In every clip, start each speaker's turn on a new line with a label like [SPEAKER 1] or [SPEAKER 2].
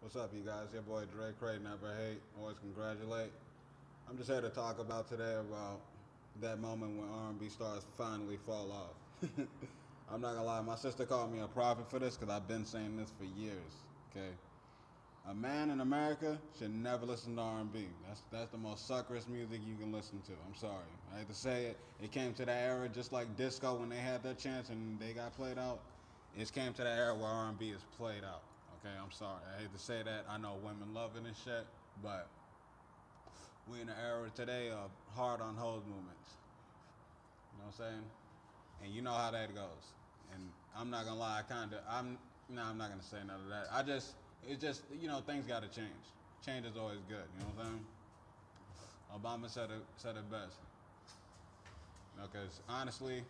[SPEAKER 1] What's up, you guys? Your boy Dre Cray, never hate, always congratulate. I'm just here to talk about today about that moment when R&B stars finally fall off. I'm not gonna lie, my sister called me a prophet for this because I've been saying this for years. Okay, a man in America should never listen to R&B. That's that's the most suckerest music you can listen to. I'm sorry, I hate to say it. It came to that era just like disco when they had their chance and they got played out. It came to that era where R&B is played out. Okay, I'm sorry. I hate to say that. I know women loving this shit, but we in the era today of hard on hold movements. You know what I'm saying? And you know how that goes. And I'm not gonna lie, I kinda I'm no, I'm not gonna say none of that. I just it's just you know, things gotta change. Change is always good, you know what I'm saying? Obama said it said it best. You know, cause honestly,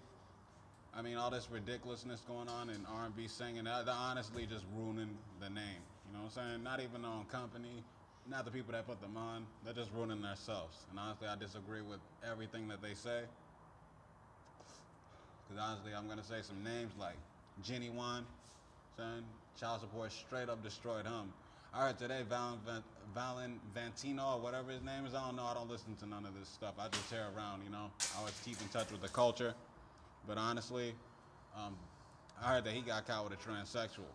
[SPEAKER 1] I mean, all this ridiculousness going on in R&B singing, they're honestly just ruining the name. You know what I'm saying? Not even on company, not the people that put them on. They're just ruining themselves. And honestly, I disagree with everything that they say. Because honestly, I'm going to say some names like Ginuwine, son, child support straight up destroyed him. I heard today Valen, Valen Vantino or whatever his name is. I don't know. I don't listen to none of this stuff. I just hear around, you know. I always keep in touch with the culture. But honestly, um, I heard that he got caught with a transsexual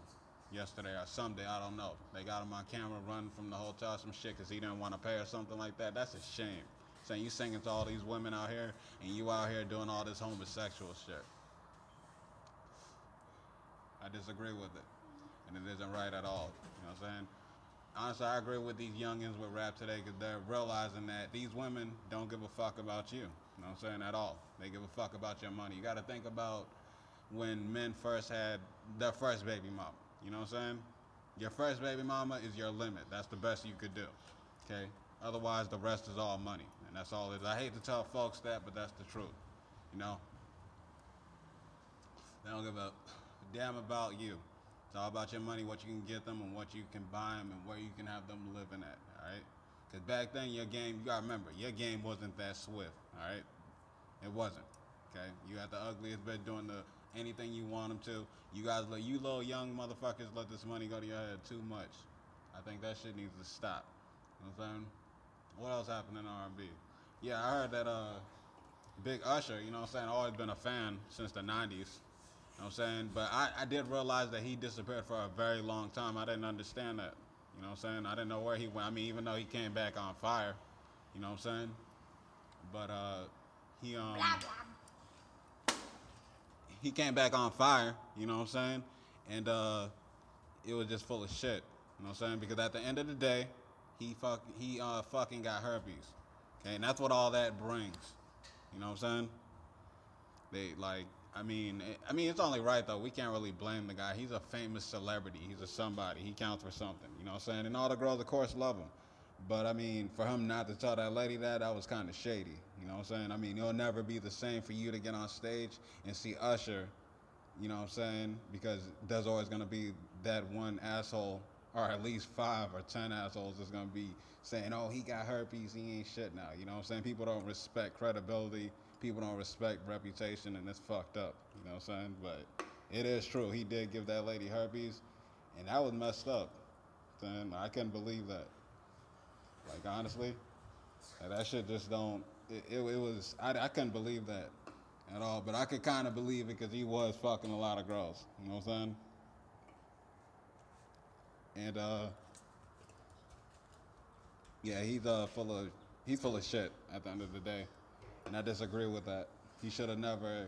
[SPEAKER 1] yesterday or someday. I don't know. They got him on camera running from the hotel, some shit, because he didn't want to pay or something like that. That's a shame. Saying you singing to all these women out here and you out here doing all this homosexual shit. I disagree with it. And it isn't right at all. You know what I'm saying? Honestly, I agree with these youngins with rap today because they're realizing that these women don't give a fuck about you. You know what I'm saying? At all. They give a fuck about your money. You got to think about when men first had their first baby mama. You know what I'm saying? Your first baby mama is your limit. That's the best you could do. Okay? Otherwise, the rest is all money. And that's all it is. I hate to tell folks that, but that's the truth. You know? They don't give a damn about you. It's all about your money, what you can get them, and what you can buy them, and where you can have them living at. All right? Because back then, your game, you got to remember, your game wasn't that swift. All right? It wasn't. Okay? You had the ugliest bitch doing the anything you want them to. You guys, let you little young motherfuckers, let this money go to your head too much. I think that shit needs to stop. You know what I'm saying? What else happened in R&B? Yeah, I heard that uh, Big Usher, you know what I'm saying? Always been a fan since the 90s. You know what I'm saying? But I, I did realize that he disappeared for a very long time. I didn't understand that. You know what I'm saying? I didn't know where he went. I mean, even though he came back on fire, you know what I'm saying? But uh, he um he came back on fire, you know what I'm saying? And uh, it was just full of shit. You know what I'm saying? Because at the end of the day, he fuck he uh fucking got herpes. Okay, and that's what all that brings. You know what I'm saying? They like I mean, it, I mean, it's only right though. We can't really blame the guy. He's a famous celebrity. He's a somebody. He counts for something. You know what I'm saying? And all the girls, of course, love him. But I mean, for him not to tell that lady that, that was kind of shady. You know what I'm saying? I mean, it'll never be the same for you to get on stage and see Usher. You know what I'm saying? Because there's always gonna be that one asshole, or at least five or ten assholes that's gonna be saying, "Oh, he got herpes. He ain't shit now." You know what I'm saying? People don't respect credibility people don't respect reputation and it's fucked up. You know what I'm saying? But it is true. He did give that lady herpes, and that was messed up. Then I couldn't believe that. Like honestly, that shit just don't. It, it, it was. I, I couldn't believe that at all. But I could kind of believe it because he was fucking a lot of girls. You know what I'm saying? And uh, yeah, he's uh full of he's full of shit at the end of the day and I disagree with that. He should have never.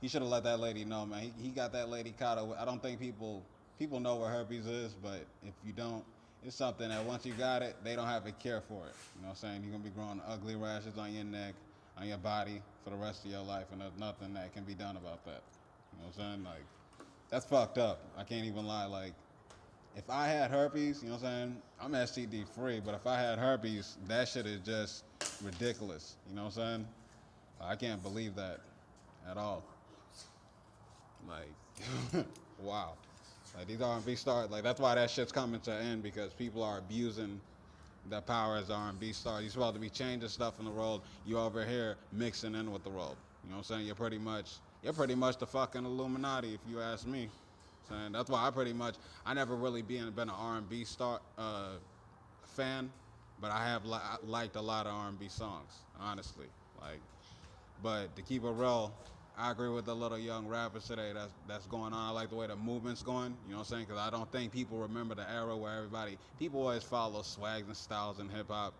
[SPEAKER 1] He should have let that lady know, man. He, he got that lady caught. I don't think people people know where herpes is, but if you don't, it's something that once you got it, they don't have to care for it. You know what I'm saying? You're gonna be growing ugly rashes on your neck, on your body for the rest of your life, and there's nothing that can be done about that. You know what I'm saying? Like, that's fucked up. I can't even lie. Like, if I had herpes, you know what I'm saying? I'm STD free, but if I had herpes, that shit is just ridiculous. You know what I'm saying? I can't believe that at all. Like, wow. Like these R&B stars, like that's why that shit's coming to an end because people are abusing their power as R&B stars. You're supposed to be changing stuff in the world. You over here mixing in with the world. You know what I'm saying? You're pretty much, you're pretty much the fucking Illuminati if you ask me. Saying that's why I pretty much I never really been been an R&B star uh, fan, but I have li- liked a lot of R&B songs, honestly. Like, but to keep it real, I agree with the little young rappers today that's that's going on. I like the way the movement's going. You know what I'm saying? Because I don't think people remember the era where everybody people always follow swags and styles in hip hop.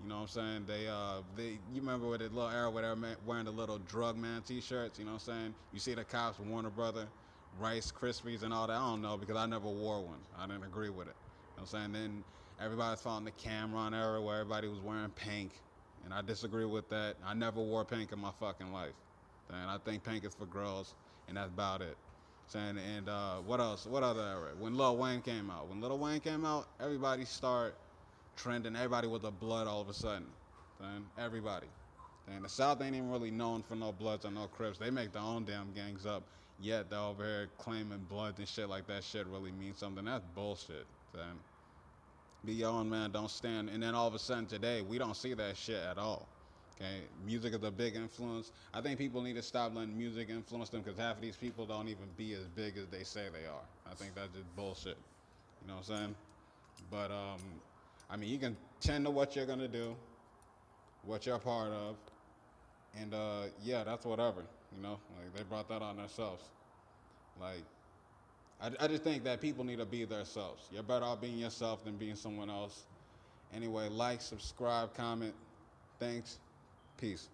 [SPEAKER 1] You know what I'm saying? They uh they you remember with the little era where they were wearing the little drug man t-shirts, you know what I'm saying? You see the cops Warner Brother, Rice Krispies and all that. I don't know because I never wore one. I didn't agree with it. You know what I'm saying? Then everybody's following the Cam'ron era where everybody was wearing pink. And I disagree with that. I never wore pink in my fucking life. And I think pink is for girls, and that's about it. Saying and uh, what else? What other era? When Lil Wayne came out, when Lil Wayne came out, everybody start trending. Everybody with the blood all of a sudden. Then everybody. And the South ain't even really known for no Bloods or no Crips. They make their own damn gangs up. Yet they're over here claiming Bloods and shit like that. Shit really means something. That's bullshit. Then be your own man. Don't stand. And then all of a sudden today, we don't see that shit at all. Okay, music is a big influence. I think people need to stop letting music influence them because half of these people don't even be as big as they say they are. I think that's just bullshit. You know what I'm saying? But um, I mean, you can tend to what you're gonna do, what you're part of, and uh, yeah, that's whatever. You know, like they brought that on themselves. Like, I, I just think that people need to be themselves. You're better off being yourself than being someone else. Anyway, like, subscribe, comment. Thanks. Peace.